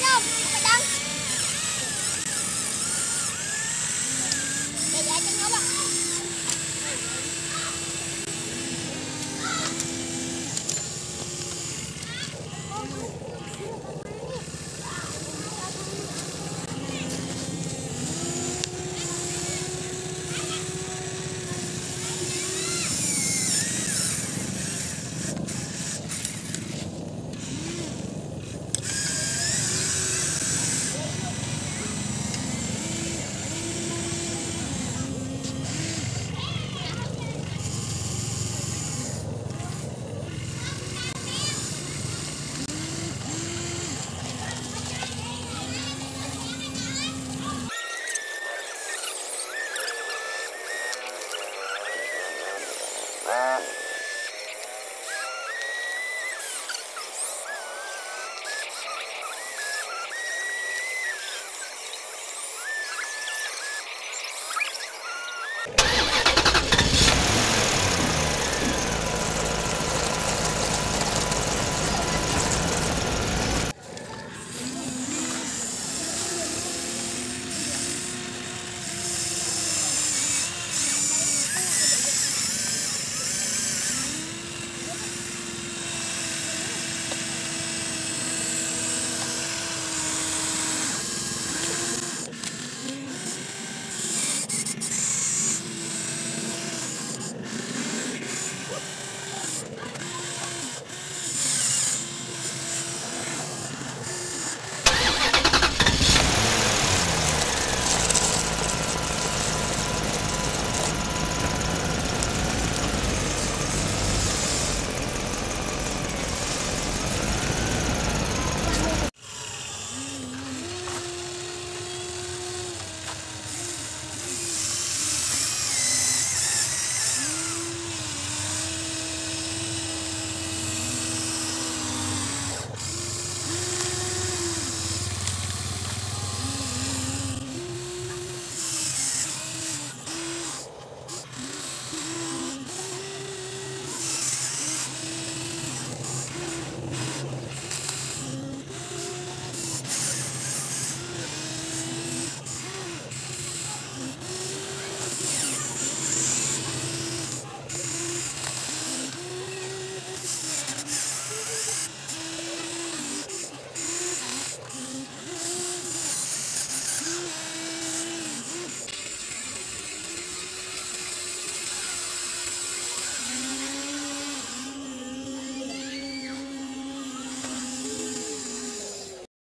要不我当 Uh...